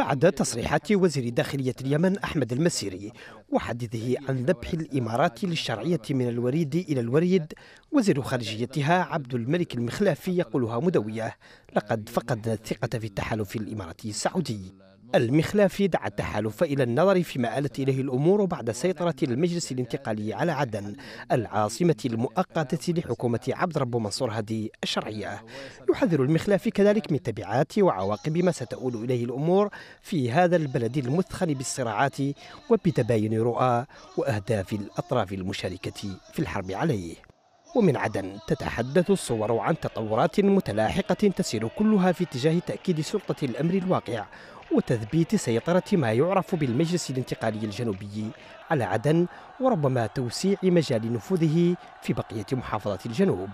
بعد تصريحات وزير داخلية اليمن أحمد المسيري وحديثه عن ذبح الإمارات للشرعية من الوريد إلى الوريد. وزير خارجيتها عبد الملك المخلافي يقولها مدوية لقد فقدنا الثقة في التحالف الإماراتي السعودي. المخلافي دعا التحالف إلى النظر فيما آلت إليه الأمور بعد سيطرة المجلس الانتقالي على عدن العاصمة المؤقتة لحكومة عبد رب منصور هادي الشرعية. يحذر المخلافي كذلك من تبعات وعواقب ما ستؤول إليه الأمور في هذا البلد المثخن بالصراعات وبتباين رؤى وأهداف الأطراف المشاركة في الحرب عليه. ومن عدن تتحدث الصور عن تطورات متلاحقة تسير كلها في اتجاه تأكيد سلطة الأمر الواقع وتثبيت سيطرة ما يعرف بالمجلس الانتقالي الجنوبي على عدن وربما توسيع مجال نفوذه في بقية محافظات الجنوب.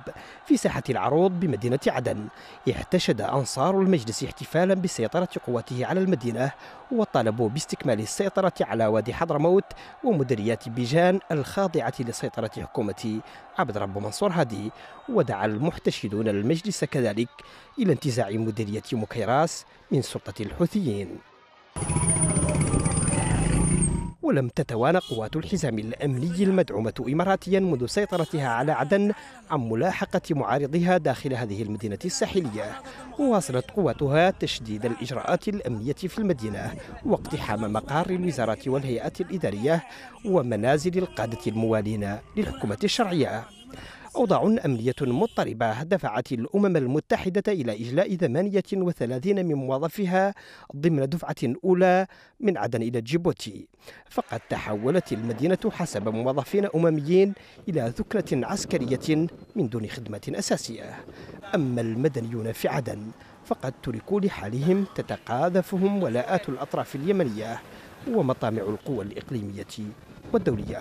في ساحة العروض بمدينة عدن احتشد أنصار المجلس احتفالا بسيطرة قواته على المدينة وطالبوا باستكمال السيطرة على وادي حضرموت ومديريات بيجان الخاضعة لسيطرة حكومة عبد رب منصور هادي ودعا المحتشدون المجلس كذلك إلى انتزاع مديرية مكيراس من سلطة الحوثيين. ولم تتوانى قوات الحزام الأمني المدعومة إماراتيا منذ سيطرتها على عدن عن ملاحقة معارضها داخل هذه المدينة الساحلية. وواصلت قواتها تشديد الإجراءات الأمنية في المدينة واقتحام مقار الوزارات والهيئات الإدارية ومنازل القادة الموالين للحكومة الشرعية. أوضاع أمنية مضطربة دفعت الأمم المتحدة إلى إجلاء 38 من موظفيها ضمن دفعة أولى من عدن إلى جيبوتي. فقد تحولت المدينة حسب موظفين أمميين إلى ذكرة عسكرية من دون خدمة أساسية. أما المدنيون في عدن فقد تركوا لحالهم تتقاذفهم ولاءات الأطراف اليمنية ومطامع القوى الإقليمية والدولية.